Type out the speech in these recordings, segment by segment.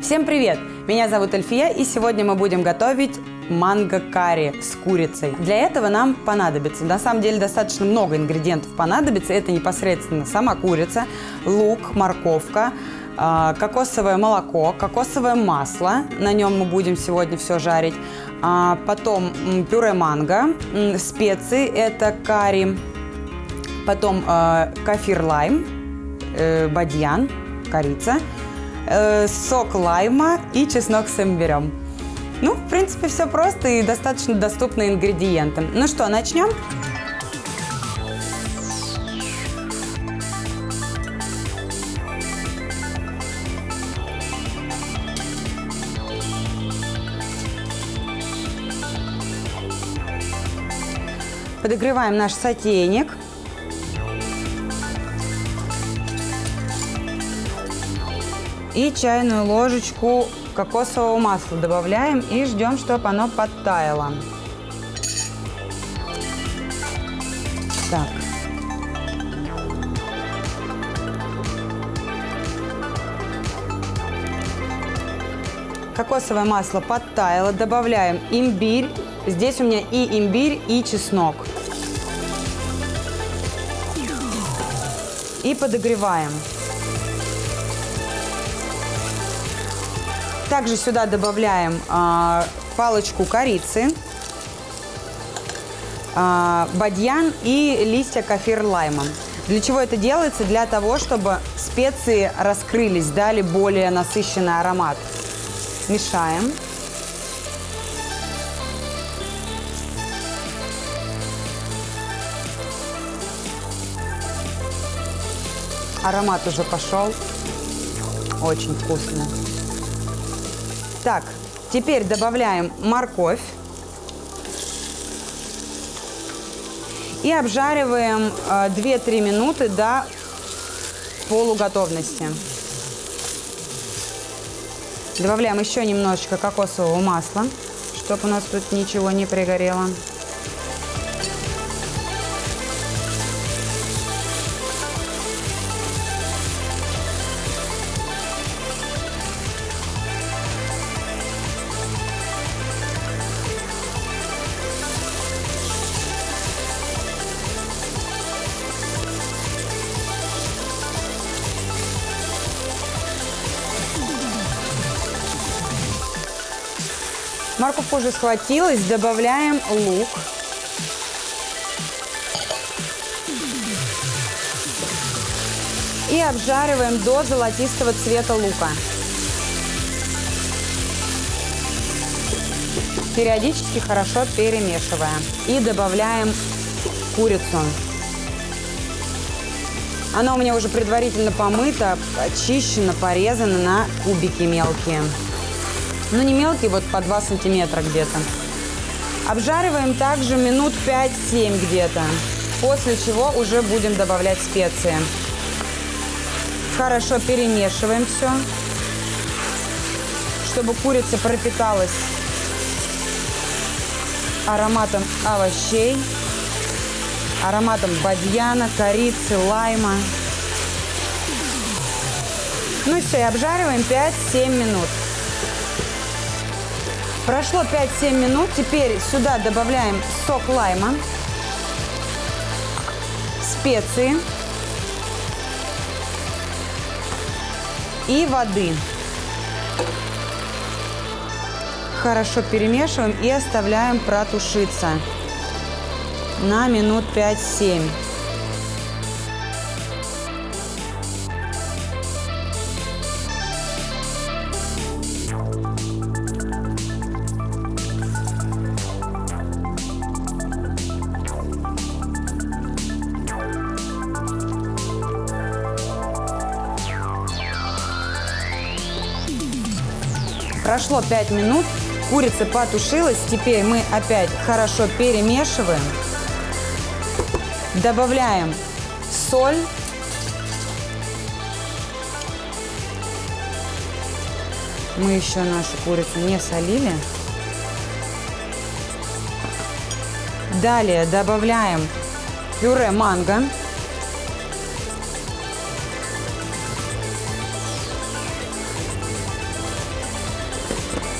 Всем привет! Меня зовут Эльфия, и сегодня мы будем готовить манго-карри с курицей. Для этого нам понадобится, на самом деле достаточно много ингредиентов понадобится. Это непосредственно сама курица, лук, морковка, а, кокосовое молоко, кокосовое масло, на нем мы будем сегодня все жарить, а, потом пюре манго, специи, это карри, потом а, кафир лайм, э, бадьян, корица, э, сок лайма и чеснок с имбирем. Ну, в принципе, все просто и достаточно доступные ингредиенты. Ну что, начнем? Подогреваем наш сотейник. И чайную ложечку кокосового масла добавляем и ждем, чтобы оно подтаяло. Так. Кокосовое масло подтаяло. Добавляем имбирь. Здесь у меня и имбирь, и чеснок. И подогреваем. Также сюда добавляем э, палочку корицы, э, бадьян и листья кафир лайма. Для чего это делается? Для того, чтобы специи раскрылись, дали более насыщенный аромат. Мешаем. Аромат уже пошел. Очень вкусно. Так, теперь добавляем морковь. И обжариваем 2-3 э, минуты до полуготовности. Добавляем еще немножечко кокосового масла, чтобы у нас тут ничего не пригорело. Морковка уже схватилась, добавляем лук. И обжариваем до золотистого цвета лука. Периодически хорошо перемешиваем. И добавляем курицу. Она у меня уже предварительно помыта, очищена, порезана на кубики мелкие. Ну, не мелкий, вот по 2 сантиметра где-то. Обжариваем также минут 5-7 где-то. После чего уже будем добавлять специи. Хорошо перемешиваем все, чтобы курица пропиталась ароматом овощей, ароматом бадьяна, корицы, лайма. Ну и все, и обжариваем 5-7 минут. Прошло 5-7 минут. Теперь сюда добавляем сок лайма, специи и воды. Хорошо перемешиваем и оставляем протушиться на минут 5-7. Прошло 5 минут, курица потушилась. Теперь мы опять хорошо перемешиваем. Добавляем соль. Мы еще нашу курицу не солили. Далее добавляем пюре манго.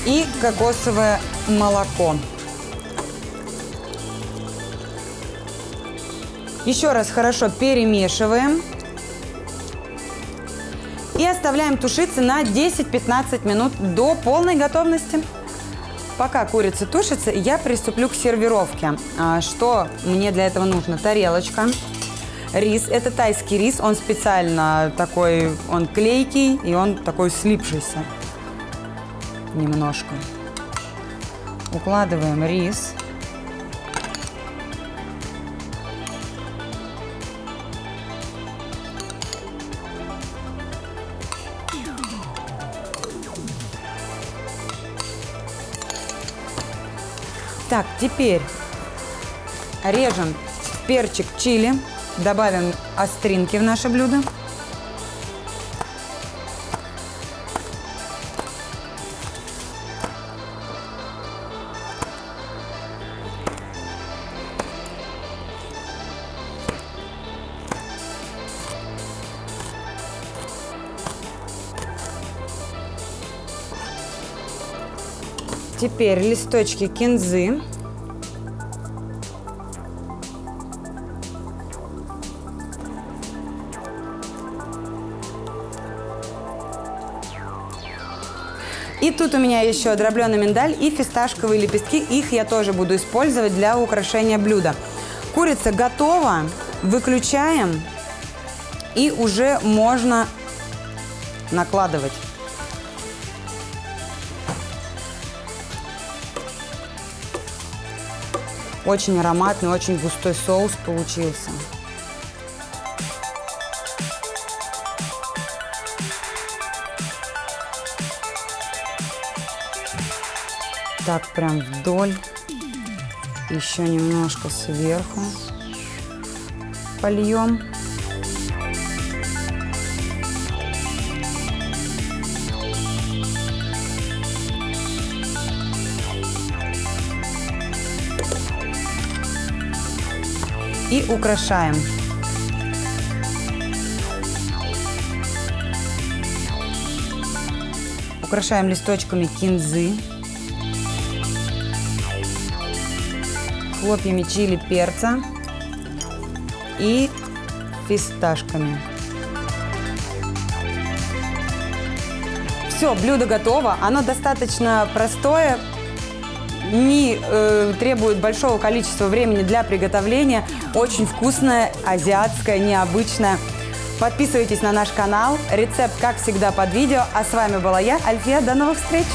И кокосовое молоко. Еще раз хорошо перемешиваем. И оставляем тушиться на 10-15 минут до полной готовности. Пока курица тушится, я приступлю к сервировке. А, что мне для этого нужно? Тарелочка. Рис. Это тайский рис. Он специально такой, он клейкий и он такой слипшийся. Немножко. Укладываем рис. Так, теперь режем перчик чили, добавим остринки в наше блюдо. Теперь листочки кинзы. И тут у меня еще дробленый миндаль и фисташковые лепестки. Их я тоже буду использовать для украшения блюда. Курица готова. Выключаем. И уже можно накладывать. Очень ароматный, очень густой соус получился. Так, прям вдоль. Еще немножко сверху польем. И украшаем. Украшаем листочками кинзы, хлопьями чили перца и фисташками. Все, блюдо готово. Оно достаточно простое, не э, требует большого количества времени для приготовления. Очень вкусное, азиатское, необычное. Подписывайтесь на наш канал. Рецепт, как всегда, под видео. А с вами была я, Альфия. До новых встреч!